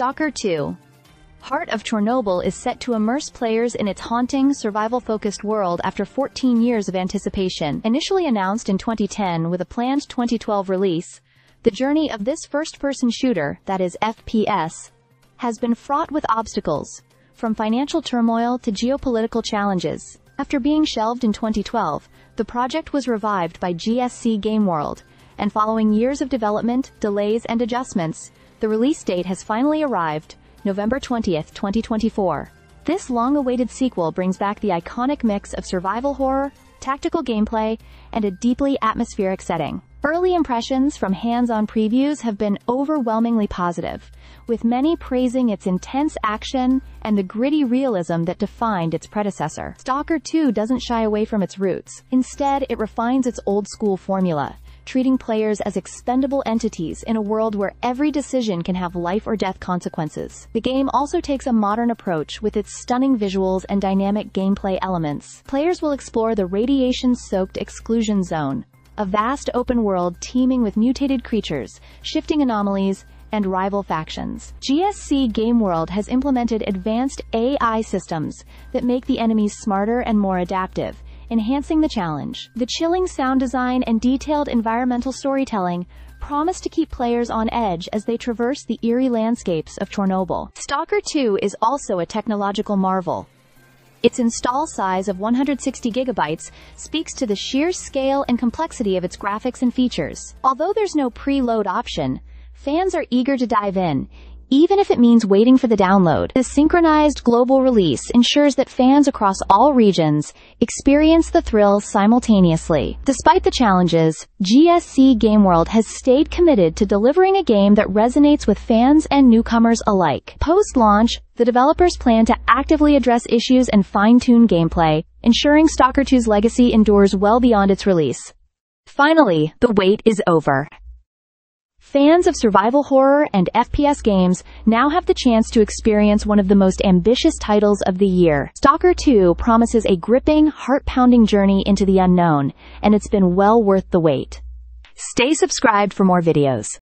Stalker 2 Heart of Chernobyl is set to immerse players in its haunting, survival-focused world after 14 years of anticipation. Initially announced in 2010 with a planned 2012 release, the journey of this first-person shooter, that is FPS, has been fraught with obstacles, from financial turmoil to geopolitical challenges. After being shelved in 2012, the project was revived by GSC Game World, and following years of development, delays, and adjustments, the release date has finally arrived, November 20, 2024. This long-awaited sequel brings back the iconic mix of survival horror, tactical gameplay, and a deeply atmospheric setting. Early impressions from hands-on previews have been overwhelmingly positive, with many praising its intense action and the gritty realism that defined its predecessor. Stalker 2 doesn't shy away from its roots. Instead, it refines its old-school formula, treating players as expendable entities in a world where every decision can have life or death consequences. The game also takes a modern approach with its stunning visuals and dynamic gameplay elements. Players will explore the radiation-soaked exclusion zone, a vast open world teeming with mutated creatures, shifting anomalies, and rival factions. GSC Game World has implemented advanced AI systems that make the enemies smarter and more adaptive, enhancing the challenge. The chilling sound design and detailed environmental storytelling promise to keep players on edge as they traverse the eerie landscapes of Chernobyl. Stalker 2 is also a technological marvel. Its install size of 160 gigabytes speaks to the sheer scale and complexity of its graphics and features. Although there's no preload option, fans are eager to dive in, even if it means waiting for the download. The synchronized global release ensures that fans across all regions experience the thrill simultaneously. Despite the challenges, GSC Game World has stayed committed to delivering a game that resonates with fans and newcomers alike. Post-launch, the developers plan to actively address issues and fine-tune gameplay, ensuring Stalker 2's legacy endures well beyond its release. Finally, the wait is over. Fans of survival horror and FPS games now have the chance to experience one of the most ambitious titles of the year. Stalker 2 promises a gripping, heart-pounding journey into the unknown, and it's been well worth the wait. Stay subscribed for more videos.